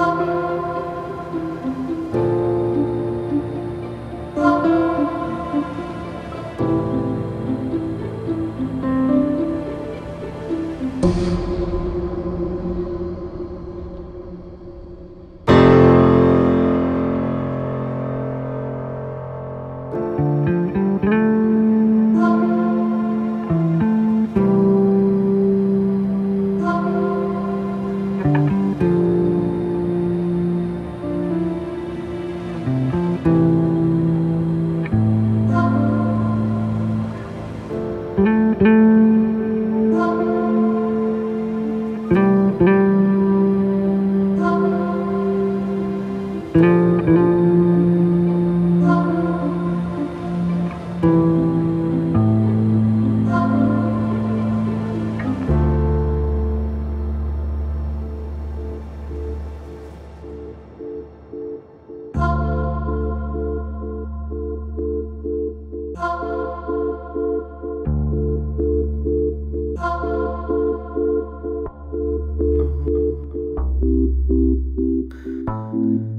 love. Música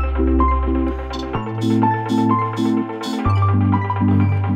Thank you.